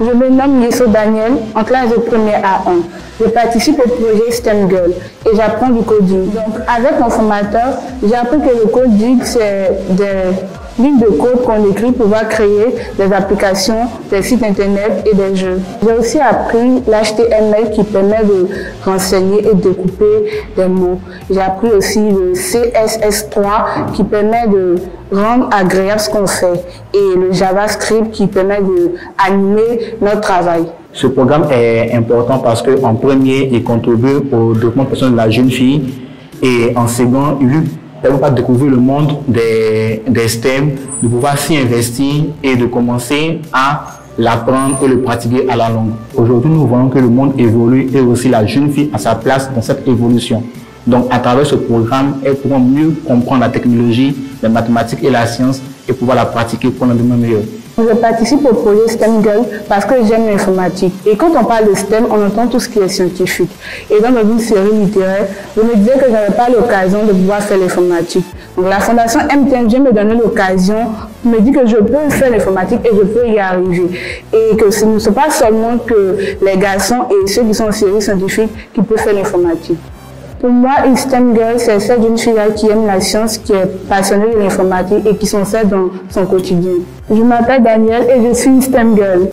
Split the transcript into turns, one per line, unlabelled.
Je me nomme Yeso Daniel, en classe de première A1. Je participe au projet STEM Girl et j'apprends du coding. Donc, avec mon formateur, j'ai appris que le coding, c'est des lignes de code qu'on écrit pour pouvoir créer des applications, des sites internet et des jeux. J'ai aussi appris l'HTML qui permet de renseigner et découper des mots. J'ai appris aussi le CSS3 qui permet de rendre agréable ce qu'on fait et le JavaScript qui permet d'animer notre travail.
Ce programme est important parce qu'en premier, il contribue au développement personnel de la jeune fille et en second, il de découvrir le monde des, des STEM, de pouvoir s'y investir et de commencer à l'apprendre et le pratiquer à la longue. Aujourd'hui, nous voyons que le monde évolue et aussi la jeune fille a sa place dans cette évolution. Donc, à travers ce programme, elles pourront mieux comprendre la technologie, les mathématiques et la science et pouvoir la pratiquer pour un demain meilleur.
Je participe au projet STEM Girl parce que j'aime l'informatique. Et quand on parle de STEM, on entend tout ce qui est scientifique. Et dans une série littéraire, je me disais que je n'avais pas l'occasion de pouvoir faire l'informatique. Donc la fondation MTNG me donnait l'occasion, me dit que je peux faire l'informatique et je peux y arriver. Et que ce ne sont pas seulement que les garçons et ceux qui sont en série scientifique qui peuvent faire l'informatique. Pour moi, une STEM Girl, c'est celle d'une fille qui aime la science, qui est passionnée de l'informatique et qui s'en sert dans son quotidien. Je m'appelle Daniel et je suis une STEM Girl.